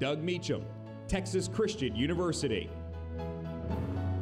Doug Meacham, Texas Christian University.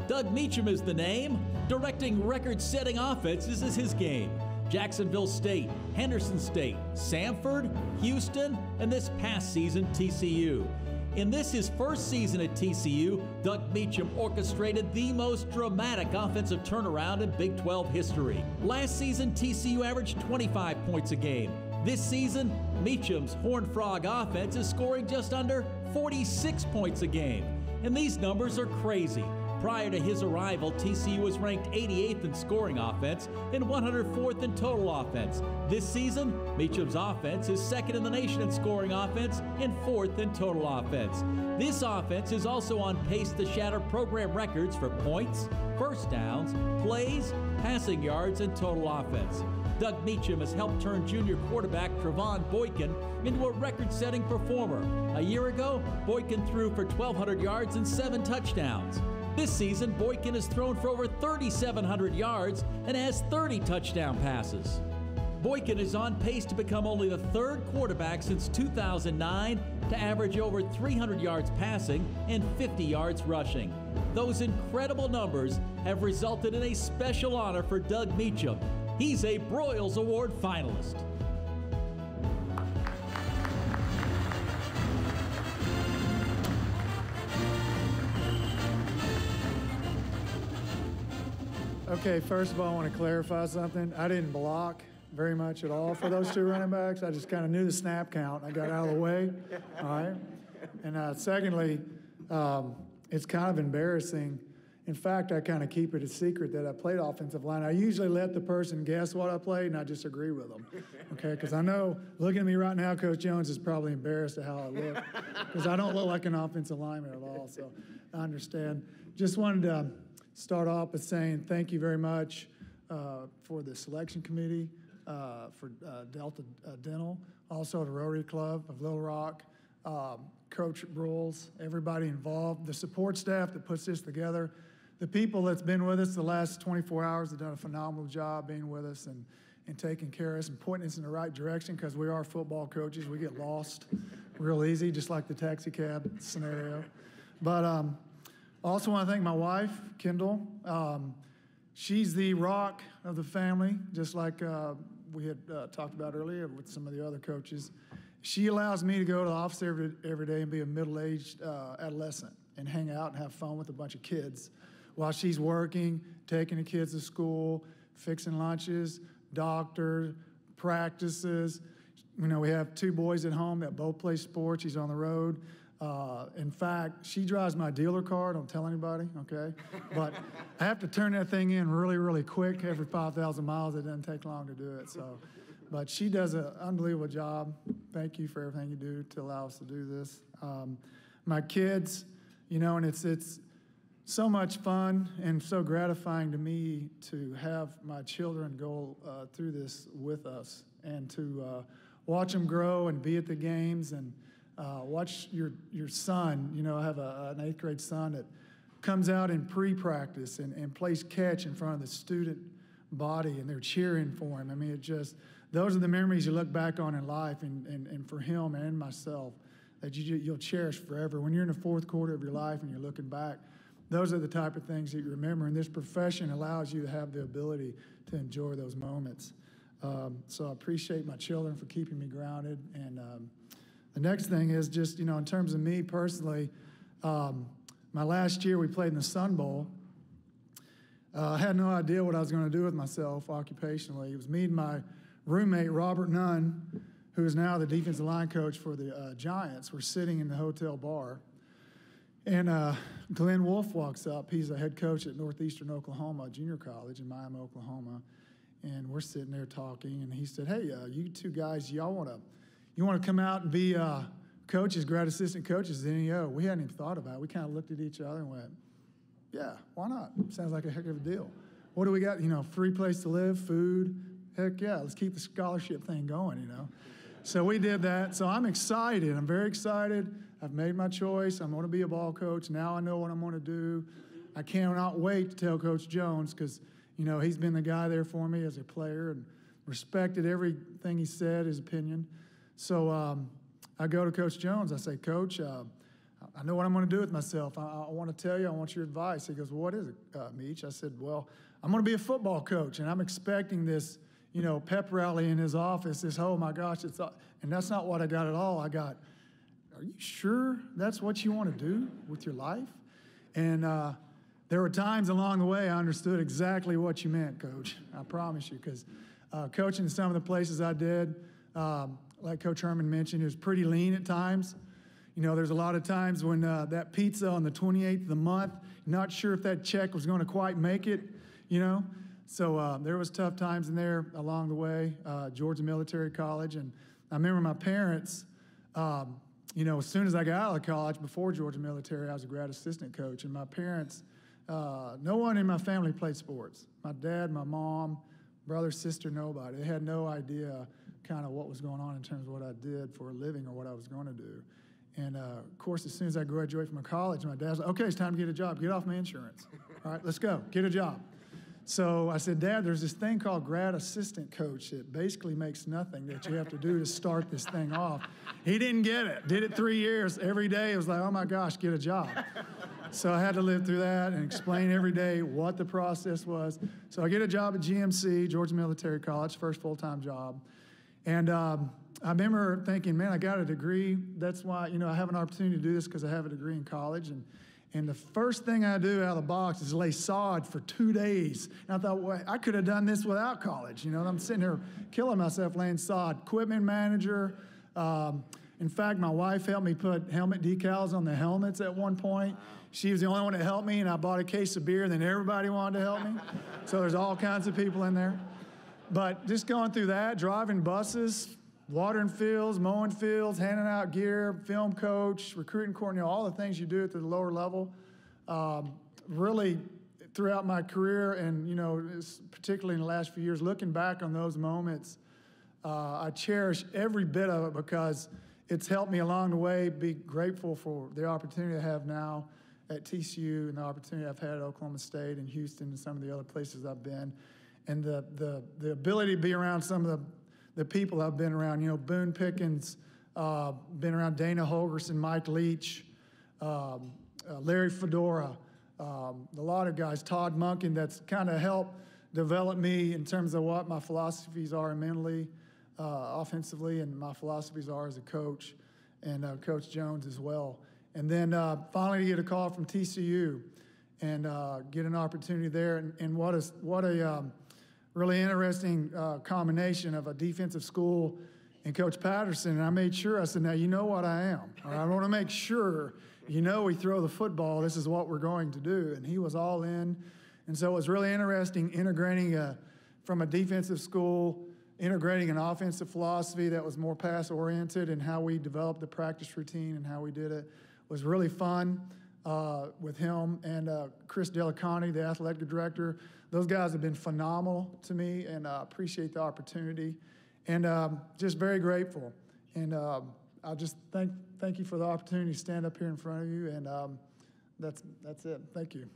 Doug Meacham is the name. Directing record setting offenses is his game. Jacksonville State, Henderson State, Samford, Houston, and this past season, TCU. In this, his first season at TCU, Doug Meacham orchestrated the most dramatic offensive turnaround in Big 12 history. Last season, TCU averaged 25 points a game. This season, Meacham's Horned Frog offense is scoring just under 46 points a game. And these numbers are crazy. Prior to his arrival, TCU was ranked 88th in scoring offense and 104th in total offense. This season, Meacham's offense is second in the nation in scoring offense and fourth in total offense. This offense is also on pace to shatter program records for points, first downs, plays, passing yards, and total offense. Doug Meacham has helped turn junior quarterback Trevone Boykin into a record setting performer. A year ago, Boykin threw for 1,200 yards and seven touchdowns. This season, Boykin has thrown for over 3,700 yards and has 30 touchdown passes. Boykin is on pace to become only the third quarterback since 2009 to average over 300 yards passing and 50 yards rushing. Those incredible numbers have resulted in a special honor for Doug Meacham. He's a Broyles Award finalist. Okay, first of all, I want to clarify something. I didn't block very much at all for those two running backs. I just kind of knew the snap count. I got out of the way. All right. And uh, secondly, um, it's kind of embarrassing. In fact, I kind of keep it a secret that I played offensive line. I usually let the person guess what I played, and I just agree with them. Okay, because I know looking at me right now, Coach Jones is probably embarrassed at how I look, because I don't look like an offensive lineman at all. So I understand. Just wanted to start off by saying thank you very much uh, for the selection committee, uh, for uh, Delta uh, Dental, also the Rotary Club of Little Rock, um, Coach Broyles, everybody involved, the support staff that puts this together, the people that's been with us the last 24 hours have done a phenomenal job being with us and, and taking care of us and pointing us in the right direction because we are football coaches. We get lost real easy, just like the taxi cab scenario. But um, also want to thank my wife, Kendall. Um, she's the rock of the family, just like uh, we had uh, talked about earlier with some of the other coaches. She allows me to go to the office every, every day and be a middle-aged uh, adolescent and hang out and have fun with a bunch of kids while she's working, taking the kids to school, fixing lunches, doctor, practices. You know, we have two boys at home that both play sports. She's on the road. Uh, in fact, she drives my dealer car. Don't tell anybody, okay? But I have to turn that thing in really, really quick every 5,000 miles. It doesn't take long to do it. So, but she does an unbelievable job. Thank you for everything you do to allow us to do this. Um, my kids, you know, and it's it's so much fun and so gratifying to me to have my children go uh, through this with us and to uh, watch them grow and be at the games and uh, watch your, your son, you know, I have a, an eighth grade son that comes out in pre-practice and, and plays catch in front of the student body and they're cheering for him. I mean, it just, those are the memories you look back on in life and, and, and for him and myself that you, you'll cherish forever. When you're in the fourth quarter of your life and you're looking back, those are the type of things that you remember. And this profession allows you to have the ability to enjoy those moments. Um, so I appreciate my children for keeping me grounded and um, the next thing is just, you know, in terms of me personally, um, my last year we played in the Sun Bowl. Uh, I had no idea what I was going to do with myself occupationally. It was me and my roommate, Robert Nunn, who is now the defensive line coach for the uh, Giants. We're sitting in the hotel bar. And uh, Glenn Wolf walks up. He's a head coach at Northeastern Oklahoma Junior College in Miami, Oklahoma. And we're sitting there talking. And he said, Hey, uh, you two guys, y'all want to you want to come out and be uh, coaches, grad assistant coaches at NEO? We hadn't even thought about it. We kind of looked at each other and went, yeah, why not? Sounds like a heck of a deal. What do we got? You know, free place to live, food. Heck yeah, let's keep the scholarship thing going, you know. So we did that. So I'm excited. I'm very excited. I've made my choice. I'm going to be a ball coach. Now I know what I'm going to do. I cannot wait to tell Coach Jones because, you know, he's been the guy there for me as a player and respected everything he said, his opinion. So um, I go to Coach Jones. I say, Coach, uh, I know what I'm going to do with myself. I, I want to tell you, I want your advice. He goes, What is it, uh, Meach? I said, Well, I'm going to be a football coach, and I'm expecting this, you know, pep rally in his office. This, oh my gosh, it's, and that's not what I got at all. I got, Are you sure that's what you want to do with your life? And uh, there were times along the way I understood exactly what you meant, Coach. I promise you, because uh, coaching in some of the places I did, um, like Coach Herman mentioned, it was pretty lean at times. You know, there's a lot of times when uh, that pizza on the 28th of the month, not sure if that check was going to quite make it, you know. So uh, there was tough times in there along the way, uh, Georgia Military College. And I remember my parents, um, you know, as soon as I got out of college, before Georgia Military, I was a grad assistant coach. And my parents, uh, no one in my family played sports. My dad, my mom, brother, sister, nobody. They had no idea kind of what was going on in terms of what I did for a living or what I was going to do. And uh, of course, as soon as I graduated from college, my dad's like, okay, it's time to get a job. Get off my insurance. All right, let's go. Get a job. So I said, Dad, there's this thing called grad assistant coach that basically makes nothing that you have to do to start this thing off. He didn't get it. Did it three years. Every day it was like, oh my gosh, get a job. So I had to live through that and explain every day what the process was. So I get a job at GMC, Georgia Military College, first full time job. And um, I remember thinking, man, I got a degree. That's why, you know, I have an opportunity to do this because I have a degree in college. And and the first thing I do out of the box is lay sod for two days. And I thought, well, I could have done this without college. You know, I'm sitting here killing myself laying sod. Equipment manager. Um, in fact, my wife helped me put helmet decals on the helmets at one point. She was the only one that helped me, and I bought a case of beer, and then everybody wanted to help me. so there's all kinds of people in there. But just going through that, driving buses, watering fields, mowing fields, handing out gear, film coach, recruiting coordinator, all the things you do at the lower level. Um, really, throughout my career, and you know, particularly in the last few years, looking back on those moments, uh, I cherish every bit of it because it's helped me along the way. Be grateful for the opportunity I have now at TCU and the opportunity I've had at Oklahoma State and Houston and some of the other places I've been, and the the the ability to be around some of the the people I've been around. You know, Boone Pickens, uh, been around Dana Holgorsen, Mike Leach, um, uh, Larry Fedora, um, a lot of guys, Todd Monken, that's kind of helped develop me in terms of what my philosophies are mentally, uh, offensively, and my philosophies are as a coach, and uh, Coach Jones as well. And then uh, finally, to get a call from TCU and uh, get an opportunity there. And, and what, is, what a um, really interesting uh, combination of a defensive school and Coach Patterson. And I made sure, I said, now you know what I am. I want to make sure you know we throw the football. This is what we're going to do. And he was all in. And so it was really interesting integrating a, from a defensive school, integrating an offensive philosophy that was more pass oriented and how we developed the practice routine and how we did it was really fun uh, with him and uh, Chris Del Conte, the athletic director. Those guys have been phenomenal to me, and I uh, appreciate the opportunity, and um, just very grateful. And um, I just thank thank you for the opportunity to stand up here in front of you, and um, that's that's it. Thank you.